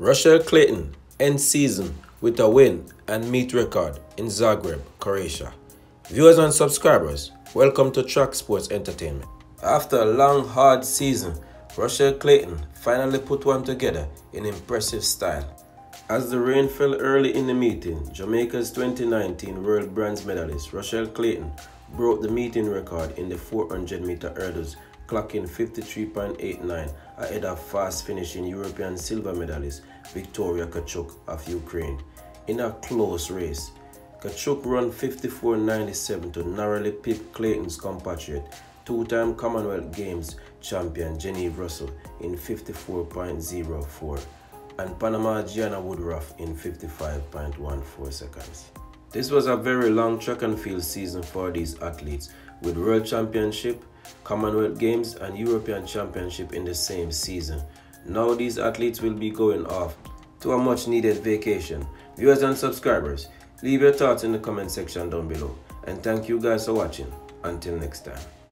Rushell Clayton ends season with a win and meet record in Zagreb, Croatia. Viewers and subscribers, welcome to Track Sports Entertainment. After a long, hard season, Rushell Clayton finally put one together in impressive style. As the rain fell early in the meeting, Jamaica's 2019 World Bronze medalist Rushell Clayton broke the meeting record in the 400 meter hurdles, clocking 53.89 ahead of fast finishing European silver medalist Victoria Tkachuk of Ukraine. In a close race, Tkachuk ran 54.97 to narrowly pip Clayton's compatriot, two-time Commonwealth Games champion Janieve Russell in 54.04 and Panama Gianna Woodruff in 55.14 seconds. This was a very long track and field season for these athletes with World Championship, Commonwealth Games and European Championship in the same season. Now these athletes will be going off to a much needed vacation. Viewers and subscribers, leave your thoughts in the comment section down below. And thank you guys for watching. Until next time.